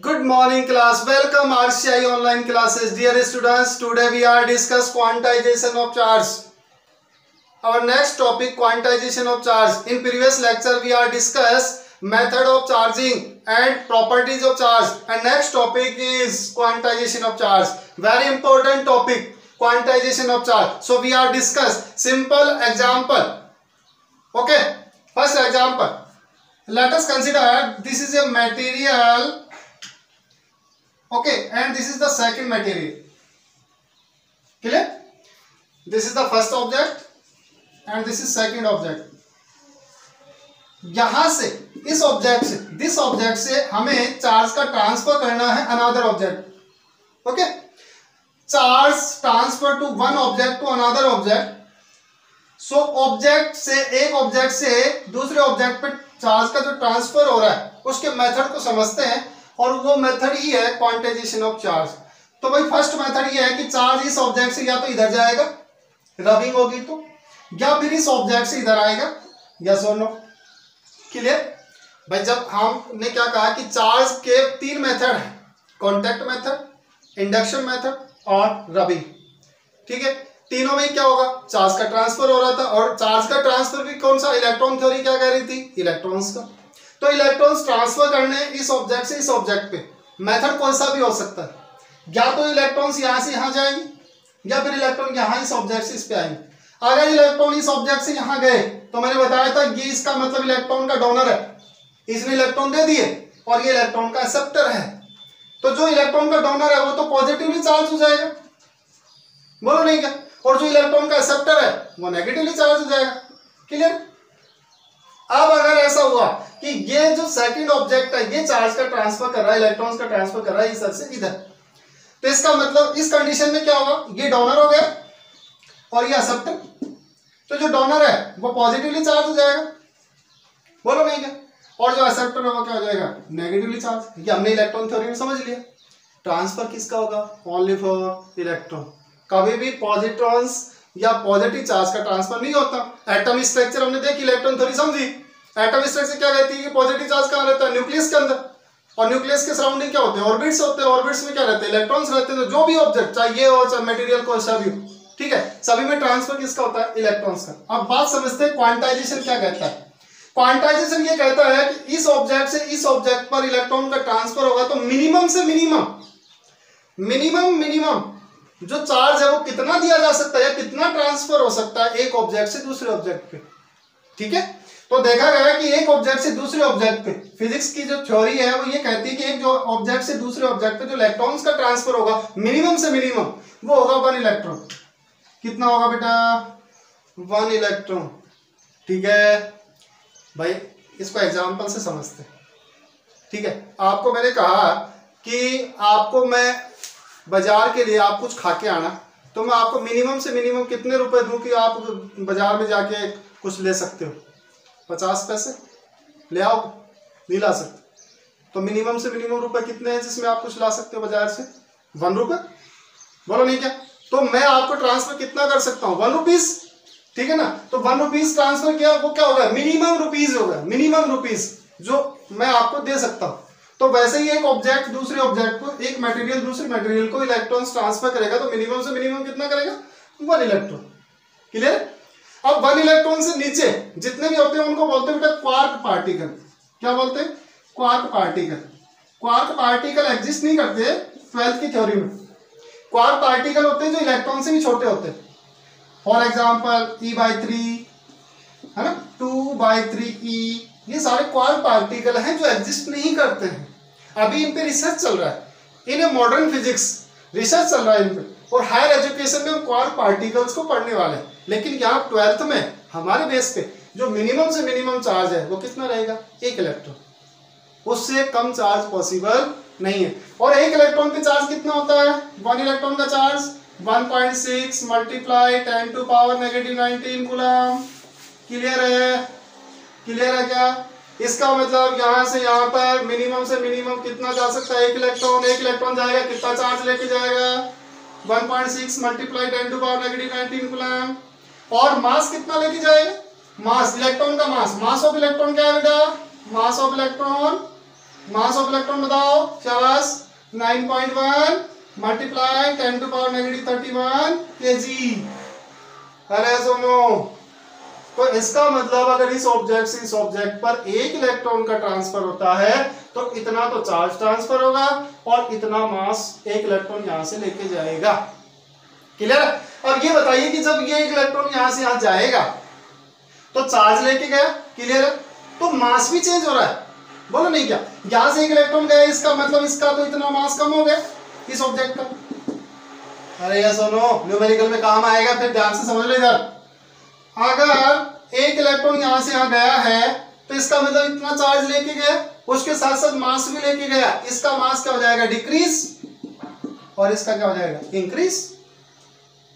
Good morning class. Welcome RCI online classes. Dear students, today we are discuss quantization of charge. Our next topic quantization of charge. In previous lecture we are discuss method of charging and properties of charge. And next topic is quantization of charge. Very important topic quantization of charge. So we are discuss simple example. Okay. First example. Let us consider this is a material okay, and this is the second material. Clear? This is the first object and this is second object. यहाँ से, इस object से this object से हमें charge का transfer करना है another object okay charge transfer to one object to another object so object से, एक ऑब्जेक्ट से दूसरे ऑब्जेक्ट पे चार्ज का जो ट्रांसफ़र हो रहा है, उसके मेथड को समझते हैं. और वो मेथड ही है क्वांटाइजेशन ऑफ़ चार्ज तो भाई फ़र्स्ट मेथड ये है कि चार्ज इस ऑब्जेक्ट से या तो इधर जाएगा रबिंग होगी तो या फिर इस ऑब्जेक्ट से इधर आएगा। यस और नो क्लियर भाई जब हमने क्या कहा कि चार्ज के तीन मेथड है कॉन्टेक्ट मेथड इंडक्शन मेथड और रबिंग ठीक है? तीनों में क्या होगा? चार्ज का ट्रांसफ़र हो रहा था और चार्ज का ट्रांसफ़र भी कौन सा? इलेक्ट्रॉन थ्योरी क्या कह रही थी? इलेक्ट्रॉन्स का। तो इलेक्ट्रॉन्स ट्रांसफ़र करने इस ऑब्जेक्ट से इस ऑब्जेक्ट पे। मेथड कौन सा भी हो सकता है। या तो इलेक्ट्रॉन्स यहाँ से यहाँ जाएँगे, या फिर इलेक्ट्रॉन यहाँ इस ऑब्जेक्ट से इस पे आएँगे। अगर इलेक्ट्रॉन इस ऑब्जेक्ट से यहाँ गए तो मैंने बताया था ये इसका मतलब इलेक्ट्रॉन का डोनर है। इसने इलेक्ट्रॉन दे दिए और ये इलेक्ट्रॉन का एक्सेप्टर है। तो जो इलेक्ट्रॉन का डोनर है, वो तो पॉजिटिवली चार्ज हो जाएगा। बोलो नहीं क्या? और जो इलेक्ट्रॉन का एक्सेप्टर है, वो नेगेटिवली चार्ज हो जाएगा। क्लियर अब अगर ऐसा हुआ कि ये जो सेकंड ऑब्जेक्ट है, ये चार्ज का ट्रांसफ़र कर रहा है इलेक्ट्रॉन्स का ट्रांसफ़र कर रहा है इधर से इधर। तो इसका मतलब इस कंडीशन में क्या होगा? ये डोनर हो गया और ये एक्सेप्टर तो जो डोनर है, वो पॉजिटिवली चार्ज हो जाएगा। बोलो नहीं क्या? और जो एक्सेप्टर है, वो क्या हो जाएगा? नेगेटिवली चार्ज ये हमने इलेक्ट्रॉन थ्योरी में समझ लिया। ट्रांसफ़र किसका होगा? ओनली फॉर इलेक्ट्रॉन कभी भी पॉजिट्रॉन्स या पॉजिटिव चार्ज का ट्रांसफ़र नहीं होता। एटम स्ट्रक्चर हमने देखी इलेक्ट्रॉन थ्योरी समझी। एटम स्ट्रक्चर क्या कहती है? कि पॉजिटिव चार्ज कहाँ रहता है? न्यूक्लियस के अंदर। और न्यूक्लियस के सराउंडिंग क्या होते हैं? ऑर्बिट्स होते हैं। ऑर्बिट्स में क्या रहते हैं? इलेक्ट्रॉन्स रहते हैं। तो जो भी ऑब्जेक्ट चाहे ये हो, चाहे मटेरियल को ऐसा भी हो। ठीक है? सभी में ट्रांसफ़र किसका होता है? इलेक्ट्रॉन्स का। अब बात समझते हैं क्वांटाइजेशन क्या कहता है। क्वांटाइजेशन ये कहता है कि इस ऑब्जेक्ट से इस ऑब्जेक्ट पर इलेक्ट्रॉन का ट्रांसफ़र होगा तो मिनिमम से मिनिमम मिनिमम मिनिमम जो चार्ज है वो कितना दिया जा सकता है या कितना ट्रांसफ़र हो सकता है एक ऑब्जेक्ट से दूसरे ऑब्जेक्ट पे? ठीक है? तो देखा गया कि एक ऑब्जेक्ट से दूसरे ऑब्जेक्ट पे फिजिक्स की जो थ्योरी है, वो ये कहती है कि एक जो ऑब्जेक्ट से दूसरे ऑब्जेक्ट पे जो इलेक्ट्रॉन्स का ट्रांसफ़र होगा मिनिमम से मिनिमम वो होगा वन इलेक्ट्रॉन कितना होगा बेटा? वन इलेक्ट्रॉन ठीक है? भाई, इसको एग्ज़ाम्पल से समझते ठीक है? आपको मैंने कहा कि आपको मैं बाज़ार के लिए आप कुछ खा के आना तो मैं आपको मिनिमम से मिनिमम कितने रुपए दूँ कि आप बाज़ार में जाके कुछ ले सकते हो? पचास पैसे? ले आओ, नहीं ला सकते। तो मिनिमम से मिनिमम रुपए कितने हैं जिसमें आप कुछ ला सकते हो बाज़ार से? वन रुपए? बोलो नहीं क्या? तो मैं आपको ट्रांसफ़र कितना कर सकता हूँ? वन रुपीज़ ठीक है ना? तो वन रुपीज़ ट्रांसफ़र किया, वो क्या होगा मिनिमम रुपीज़ होगा मिनिमम रुपीज़ जो मैं आपको दे सकता हूँ। तो वैसे ही एक ऑब्जेक्ट दूसरे ऑब्जेक्ट को, एक मटेरियल दूसरे मटेरियल को इलेक्ट्रॉन्स ट्रांसफ़र करेगा तो मिनिमम से मिनिमम कितना करेगा? वन इलेक्ट्रॉन क्लियर अब वन इलेक्ट्रॉन से नीचे, जितने भी होते हैं उनको बोलते हैं बेटा क्वार्क पार्टिकल क्या बोलते हैं? Quark particle quark particle exist नहीं करते ट्वेल्थ की थ्योरी में। क्वार्क पार्टिकल होते हैं जो इलेक्ट्रॉन से भी छोटे होते हैं। For example E by three है ना? टू बाई थ्री ई ये सारे क्वार्क पार्टिकल हैं जो एग्जिस्ट नहीं करते हैं। अभी इन पे रिसर्च चल रहा है। इन मॉडर्न फिजिक्स रिसर्च चल रहा है इन पे। और हायर एजुकेशन में हम क्वार्क पार्टिकल्स को पढ़ने वाले हैं। लेकिन यहाँ ट्वेल्थ में, हमारे बेस पे जो मिनिमम से मिनिमम चार्ज है, वो कितना रहेगा? एक इलेक्ट्रॉन उससे कम चार्ज पॉसिबल नहीं है। और एक इलेक्ट्रॉन का चार्ज कितना होता है? वन इलेक्ट्रॉन का charge 1.6 six multiply ten to power negative nineteen coulomb clear है? क्लियर है क्या? इसका मतलब यहाँ से यहाँ पर मिनिमम से मिनिमम कितना जा सकता है? एक इलेक्ट्रॉन एक इलेक्ट्रॉन जाएगा, कितना चार्ज लेके जाएगा? 1.6 six multiply ten to power negative nineteen coulomb और मास कितना लेके जाएगा मास इलेक्ट्रॉन का मास। मास ऑफ़ इलेक्ट्रॉन क्या है बेटा? Mass of electron mass of electron बताओ। शाबाश 9.1 multiply 10 to power negative 31 KG अरे सुनो तो इसका मतलब अगर इस ऑब्जेक्ट से इस ऑब्जेक्ट पर एक इलेक्ट्रॉन का ट्रांसफ़र होता है तो इतना तो चार्ज ट्रांसफ़र होगा और इतना मास एक इलेक्ट्रॉन यहाँ से लेके जाएगा। क्लियर अब ये बताइए कि जब ये एक इलेक्ट्रॉन यहाँ से यहाँ जाएगा तो चार्ज लेके गया? क्लियर है तो मास भी चेंज हो रहा है। बोलो नहीं क्या? यहाँ से एक इलेक्ट्रॉन गया, इसका मतलब इसका तो इतना मास कम हो गया इस ऑब्जेक्ट का। अरे यार सुनो न्यूमेरिकल में काम आएगा, फिर ध्यान से समझ लो इधर। अगर एक इलेक्ट्रॉन यहाँ से यहाँ गया है तो इसका मतलब इतना चार्ज लेके गया, उसके साथ साथ मास भी लेके गया। इसका मास क्या हो जाएगा? डिक्रीज और इसका क्या हो जाएगा? इंक्रीज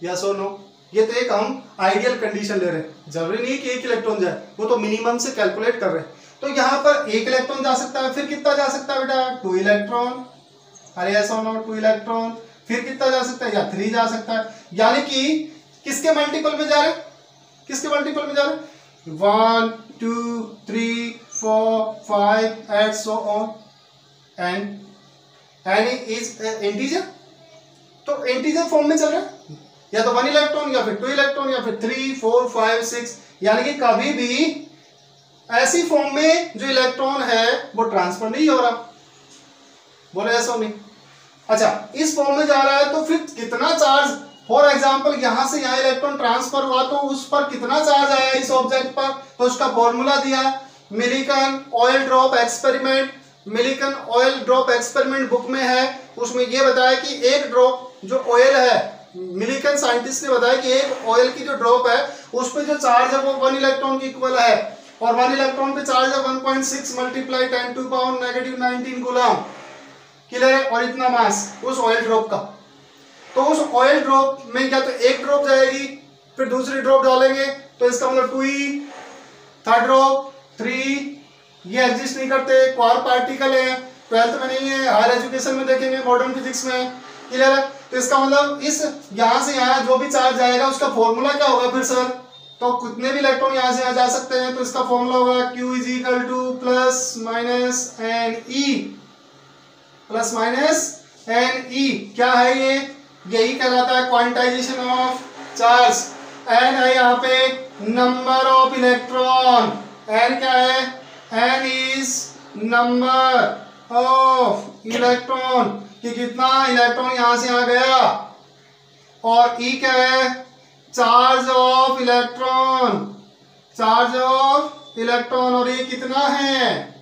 या सो नो ये तो एक हम आइडियल कंडीशन ले रहे हैं। ज़रूरी नहीं कि एक इलेक्ट्रॉन जाए। वो तो मिनिमम से कैलकुलेट कर रहे हैं। तो यहाँ पर एक इलेक्ट्रॉन जा सकता है, फिर कितना जा सकता है बेटा? टू इलेक्ट्रॉन अरे ऐसा नो टू इलेक्ट्रॉन फिर कितना जा सकता है? या थ्री जा सकता है। यानी कि किसके मल्टीपल में जा रहे किसके मल्टीपल में जा रहे one two three four five eight so on and N is integer तो इंटीजर फॉर्म में चल रहा है? या तो वन इलेक्ट्रॉन या फिर टू इलेक्ट्रॉन या फिर थ्री फोर फाइव सिक्स यानी कि कभी भी ऐसी फॉर्म में जो इलेक्ट्रॉन है, वो ट्रांसफ़र नहीं हो रहा। बोले, ऐसा नहीं। अच्छा इस फॉर्म में जा रहा है तो फिर कितना चार्ज फॉर एग्ज़ाम्पल यहाँ से यहाँ इलेक्ट्रॉन ट्रांसफ़र हुआ तो उस पर कितना चार्ज आया इस ऑब्जेक्ट पर? तो उसका फॉर्मूला दिया। Millikan oil drop experiment Millikan oil drop experiment book में है। उसमें यह बताया कि एक ड्रॉप जो ऑयल है मिलिकन साइंटिस्ट ने बताया कि एक ऑयल की जो ड्रॉप है उस पर जो चार्ज है वो वन इलेक्ट्रॉन की इक्वल है। और वन इलेक्ट्रॉन पे चार्ज है 1.6 multiply ten to power negative 19 coulomb clear और इतना मास उस ऑयल ड्रॉप का। तो उस ऑयल ड्रॉप में क्या तो एक ड्रॉप जाएगी, फिर दूसरी ड्रॉप डालेंगे तो इसका मतलब two E third drop three ये एग्जिस्ट नहीं करते क्वार पार्टिकल है ट्वेल्थ में नहीं है हायर एजुकेशन में देखेंगे मॉडर्न फिजिक्स में क्लियर है? तो इसका मतलब इस यहाँ से यहाँ जो भी चार्ज जाएगा उसका फॉर्मूला क्या होगा फिर सर तो कितने भी इलेक्ट्रॉन यहाँ से यहाँ जा सकते हैं तो इसका फॉर्मूला होगा Q is equal to plus minus N E plus minus N E क्या है ये? यही कहलाता है क्वांटाइजेशन ऑफ़ चार्ज एन है यहाँ पे नंबर ऑफ़ इलेक्ट्रॉन एन क्या है? N is number of electron कि कितना इलेक्ट्रॉन यहाँ से यहाँ गया? और ई e क्या है? Charge of electron charge of electron और ये कितना है?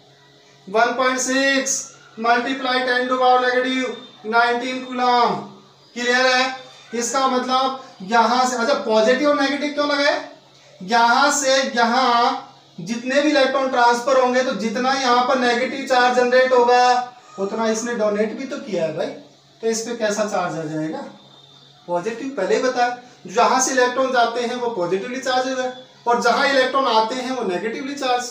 1.6 multiply ten to power negative nineteen coulomb clear है? इसका मतलब यहाँ से अच्छा पॉजिटिव और नेगेटिव क्यों लगाए यहाँ से यहाँ जितने भी इलेक्ट्रॉन ट्रांसफ़र होंगे तो जितना यहाँ पर नेगेटिव चार्ज जनरेट होगा, उतना इसने डोनेट भी तो किया है भाई। तो इस पर कैसा चार्ज आ जाएगा? पॉजिटिव पहले ही बताया। जहाँ से इलेक्ट्रॉन जाते हैं, वो पॉजिटिवली चार्ज है, और जहाँ इलेक्ट्रॉन आते हैं, वो नेगेटिवली चार्ज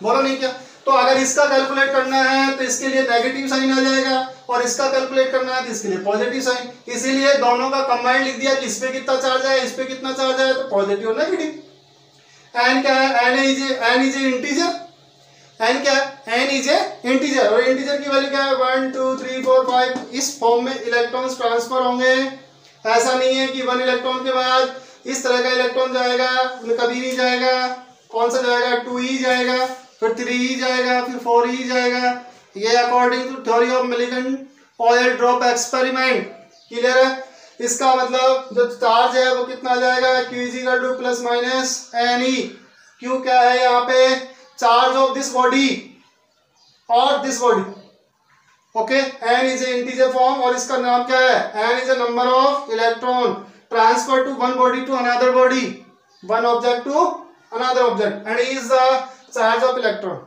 बोलो नहीं क्या? तो अगर इसका कैलकुलेट करना है तो इसके लिए नेगेटिव साइन आ जाएगा। और इसका कैलकुलेट करना है तो इसके लिए पॉजिटिव साइन इसीलिए दोनों का कंबाइंड लिख दिया कि इस पे कितना चार्ज है इस पे कितना चार्ज है तो पॉजिटिव और नेगेटिव एन क्या है? N is N is integer N क्या है? एन इज़ ए इंटीजर और इंटीजर की वैल्यू क्या है? One two three four five इस फॉर्म में इलेक्ट्रॉन्स ट्रांसफ़र होंगे। ऐसा नहीं है कि वन इलेक्ट्रॉन के बाद इस तरह का इलेक्ट्रॉन जाएगा, कभी नहीं जाएगा। कौन सा जाएगा? टू ई जाएगा। फिर थ्री ही जाएगा, फिर फोर ही जाएगा। ये according to theory of Millikan oil drop experiment clear है? इसका मतलब जो चार्ज है वो कितना जाएगा? Q equal to plus minus N E Q क्या है यहाँ पे? चार्ज ऑफ़ दिस बॉडी और this body okay N is a integer form और इसका नाम क्या है? N is a number of electron transfer to one body to another body one object to another object and is the charge of electron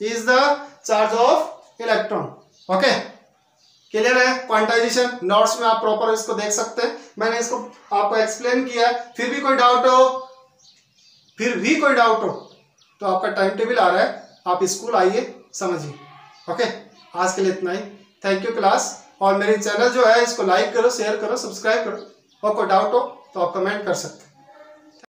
is the charge of electron okay clear है? Quantization notes में आप proper इसको देख सकते हैं। मैंने इसको आपको एक्सप्लेन किया है। फिर भी कोई डाउट हो? फिर भी कोई डाउट हो? तो आपका टाइम टेबल आ रहा है। आप स्कूल आइए, समझिए। ओके आज के लिए इतना ही। थैंक यू क्लास और मेरे चैनल जो है, इसको लाइक करो शेयर करो सब्सक्राइब करो। और कोई डाउट हो तो आप कमेंट कर सकते